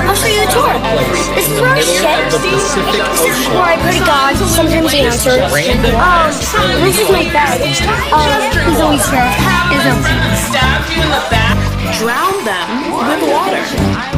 I'll show you the tour. This is where I shit. This where I put a god. Sometimes he answers. Um, this is my bed. Um, he's always here. Is Stabbed you in the back. Drown them with water.